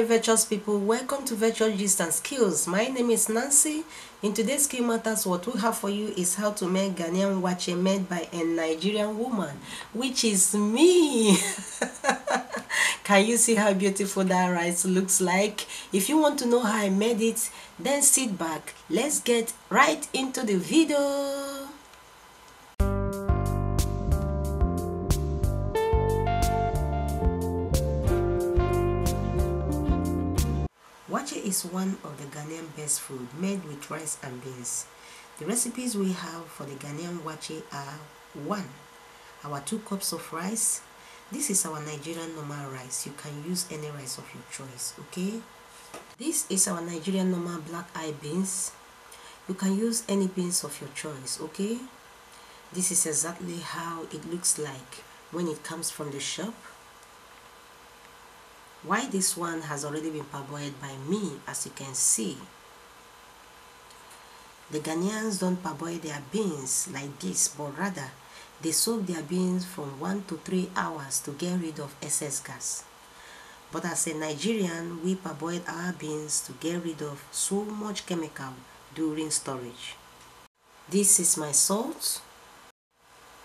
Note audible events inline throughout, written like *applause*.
hi virtuous people. Welcome to virtuous gist and skills. My name is nancy. In today's skill matters what we have for you is how to make ghanaian waakye made by a nigerian woman which is me. *laughs* Can you see how beautiful that rice looks like? If you want to know how i made it then sit back. Let's get right into the video Waakye is one of the Ghanaian best food made with rice and beans. The recipes we have for the Ghanaian waakye are 1. Our 2 cups of rice. This is our Nigerian normal rice. You can use any rice of your choice, okay? This is our Nigerian normal black eye beans. You can use any beans of your choice, okay? This is exactly how it looks like when it comes from the shop why this one has already been parboiled by me as you can see. The Ghanaians don't parboil their beans like this but rather they soak their beans from 1 to 3 hours to get rid of excess gas. But as a Nigerian we parboil our beans to get rid of so much chemical during storage. This is my salt.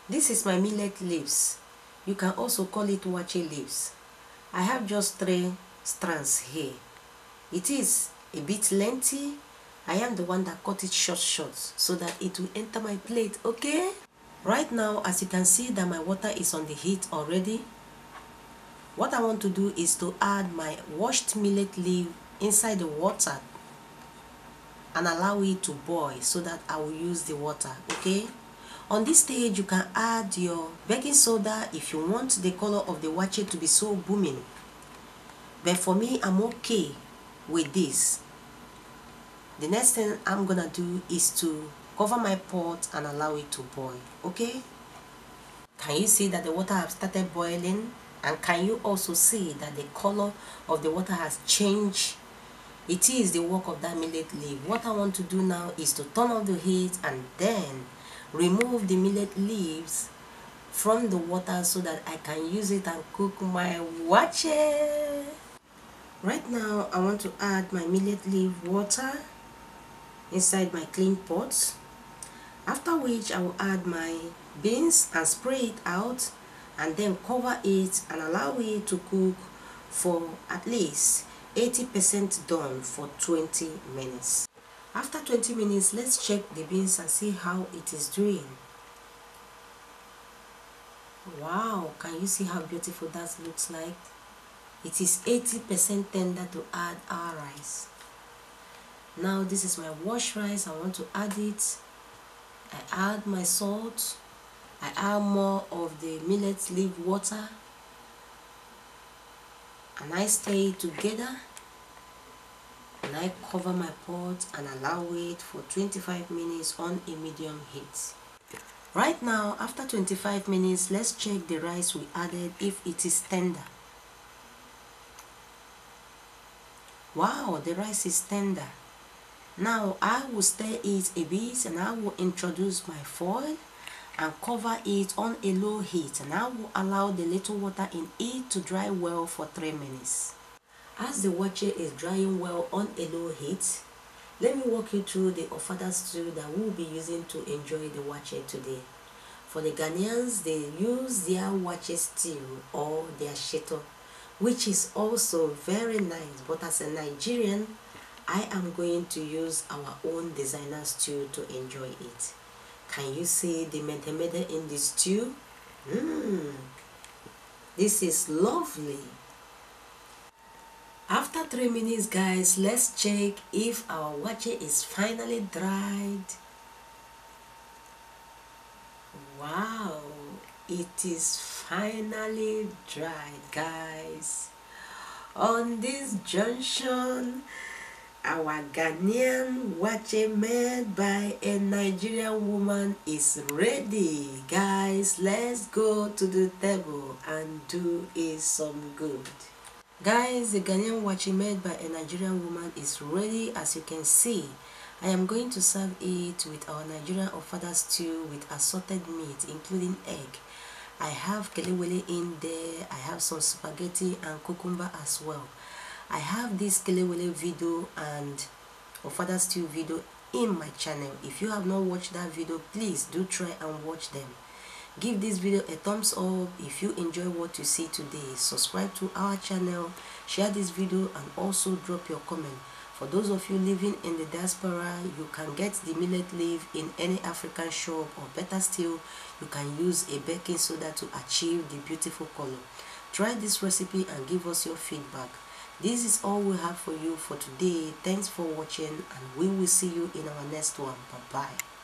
This is my millet leaves. You can also call it waakye leaves I have just three strands here. It is a bit lengthy. I am the one that cut it short short so that it will enter my plate, okay? Right now, as you can see that my water is on the heat already. What I want to do is to add my washed millet leaf inside the water and allow it to boil so that I will use the water, okay? On this stage, you can add your baking soda if you want the color of the waakye to be so booming. But for me, I'm okay with this. The next thing I'm gonna do is to cover my pot and allow it to boil, okay? Can you see that the water has started boiling? And can you also see that the color of the water has changed? It is the work of that millet leaf. What I want to do now is to turn off the heat and then remove the millet leaves from the water so that I can use it and cook my waakye. Right now I want to add my millet leaf water inside my clean pot. After which I will add my beans and spray it out and then cover it and allow it to cook for at least 80% done for 20 minutes. After 20 minutes, let's check the beans and see how it is doing. Wow, can you see how beautiful that looks like? It is 80% tender to add our rice. Now this is my washed rice, I want to add it. I add my salt. I add more of the millet leaf water. And I stay together and I cover my pot and allow it for 25 minutes on a medium heat. Right now, after 25 minutes, let's check the rice we added if it is tender. Wow, the rice is tender. Now I will stir it a bit and I will introduce my foil and cover it on a low heat and I will allow the little water in it to dry well for 3 minutes. As the waakye is drying well on a low heat, let me walk you through the ofada stew that we'll be using to enjoy the waakye today. For the Ghanaians, they use their waakye stew or their shito, which is also very nice. But as a Nigerian, I am going to use our own designer stew to enjoy it. Can you see the mede in the stew? Mmm, this is lovely. After 3 minutes guys, let's check if our waakye is finally dried. Wow, it is finally dried guys. On this junction, our Ghanaian waakye made by a Nigerian woman is ready. Guys, let's go to the table and do it some good. Guys, the Ghanaian waakye made by a Nigerian woman is ready as you can see. I am going to serve it with our Nigerian ofada stew with assorted meat including egg. I have kelewele in there, I have some spaghetti and cucumber as well. I have this kelewele video and ofada stew video in my channel if you have not watched that video please do try and watch them give this video a thumbs up if you enjoy what you see today. Subscribe to our channel share this video and also drop your comment. For those of you living in the diaspora you can get the millet leaf in any african shop or better still you can use a baking soda to achieve the beautiful color. Try this recipe and give us your feedback. This is all we have for you for today. Thanks for watching and we will see you in our next one. Bye bye